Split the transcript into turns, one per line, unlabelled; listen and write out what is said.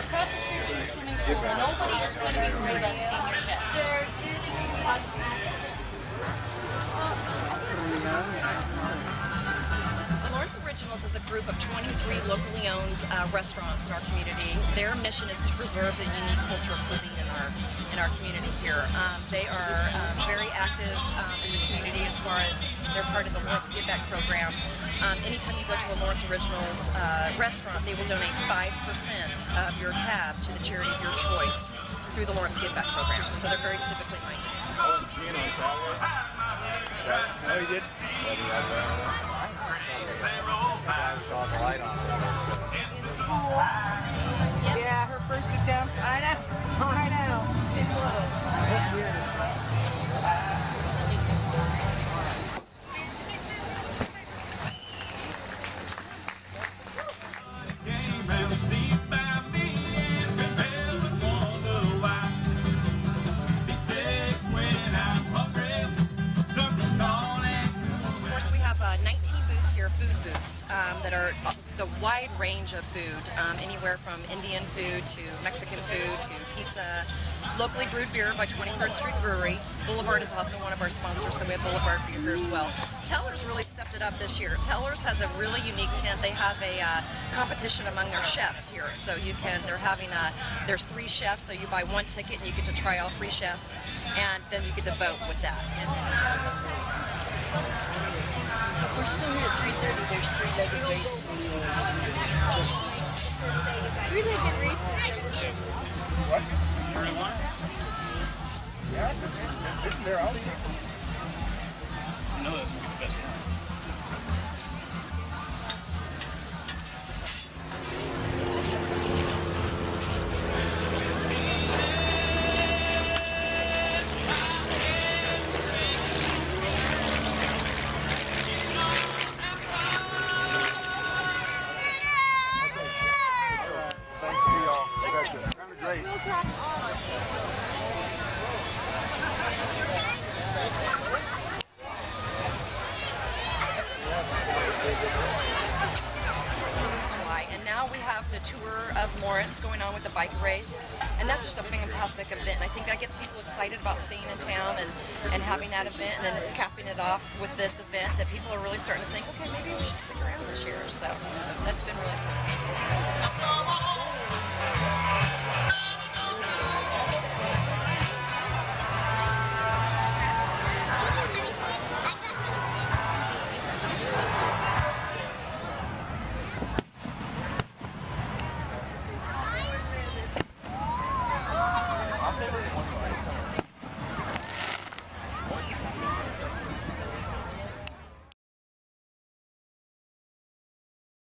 across the street from the swimming pool. Nobody is going to be worried about
Lawrence Originals is a group of 23 locally owned uh, restaurants in our community. Their mission is to preserve the unique culture of cuisine in our in our community here. Um, they are. Um, active um, in the community as far as they're part of the Lawrence Give Back program. Um, anytime you go to a Lawrence Originals uh, restaurant, they will donate 5% of your tab to the charity of your choice through the Lawrence Give Back program. So they're very civically minded.
Oh, skiing on Saturday? Oh, you did?
Yeah, her first attempt. I know.
Here, food booths, um, that are the wide range of food, um, anywhere from Indian food to Mexican food to pizza, locally brewed beer by 23rd Street Brewery. Boulevard is also one of our sponsors, so we have Boulevard beer here as well. Tellers really stepped it up this year. Tellers has a really unique tent. They have a uh, competition among their chefs here, so you can. They're having a. There's three chefs, so you buy one ticket and you get to try all three chefs, and then you get to vote with that. And
If we're still here at 3.30, there's three-legged races. Three-legged races.
What? You really want it? Yeah, it's, it's, it's there. I'll eat. I know that's going to be the best one.
And now we have the tour of Lawrence going on with the bike race. And that's just a fantastic event. And I think that gets people excited about staying in town and, and having that event and then capping it off with this event that people are really starting to think, okay, maybe we should stick around this year. So